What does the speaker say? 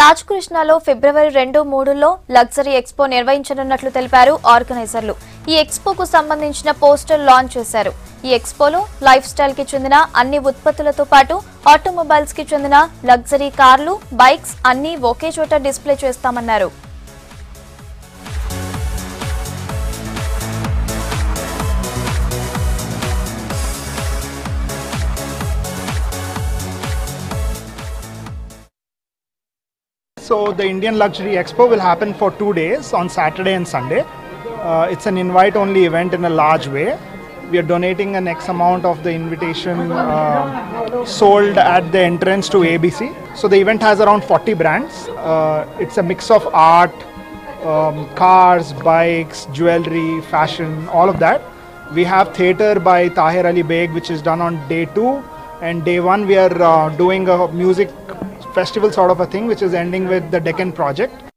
తాజ్ కృష్ణాలో ఫిబ్రవరి రెండు మూడులో luxury expo నిర్వహించనున్నట్లు తెలిపారు ఆర్గనైజర్లు. ఈ ఎక్స్పోకు సంబంధించిన పోస్టర్ లాంచ్ చేశారు. ఈ ఎక్స్పోలో లైఫ్ స్టైల్కి చెందిన అన్ని ఉత్పత్తులతో పాటు ఆటోమొబైల్స్కి చెందిన లగ్జరీ కార్లు బైక్స్ అన్ని ఒకే చోట డిస్ప్లే చేస్తామన్నారు. So the Indian Luxury Expo will happen for two days on Saturday and Sunday. Uh, it's an invite-only event in a large way. We are donating an X amount of the invitation uh, sold at the entrance to ABC. So the event has around 40 brands. Uh, it's a mix of art, um, cars, bikes, jewelry, fashion, all of that. We have theatre by Tahir Ali Beg, which is done on day two, and day one we are uh, doing a music festival sort of a thing, which is ending with the Deccan Project.